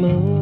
flow.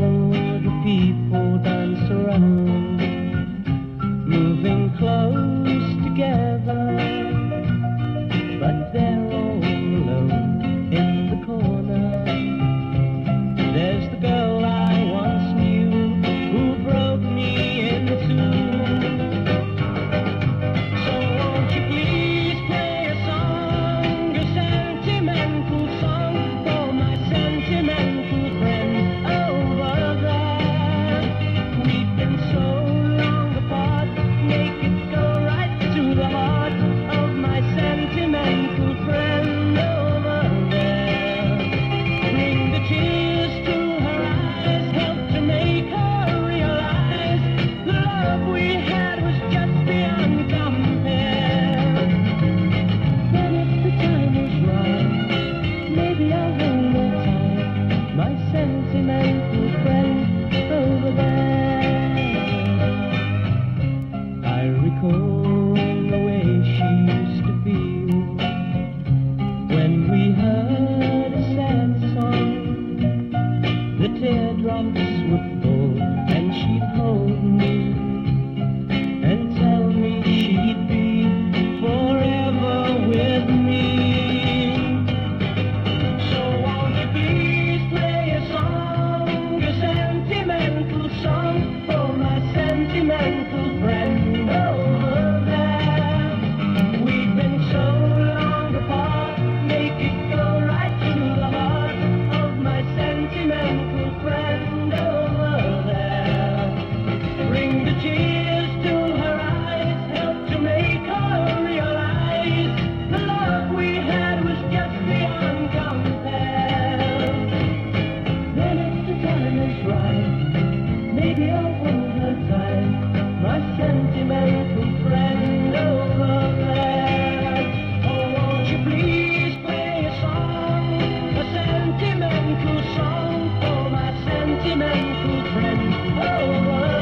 sentimental friend. Oh,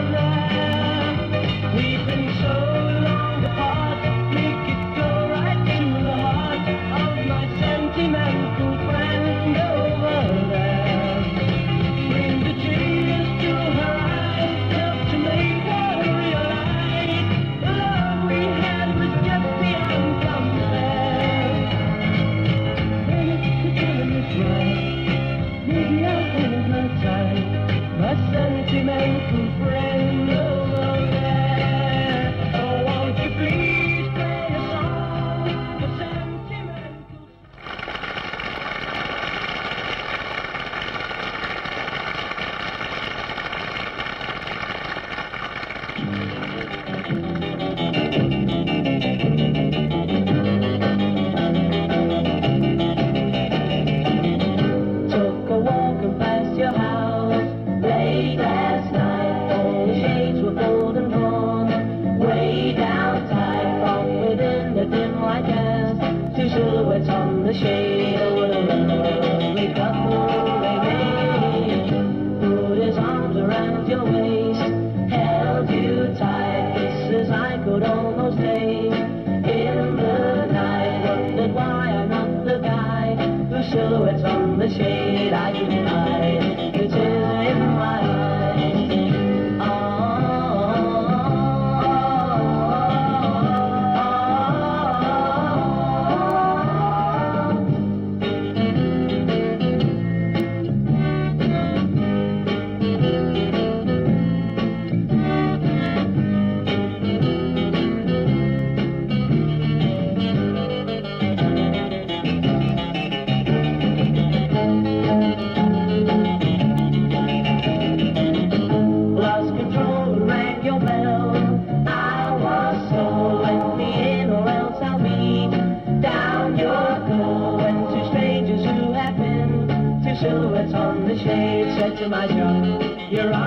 I guess. Two silhouettes on the shade the shade said to my shop, you're on